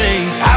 say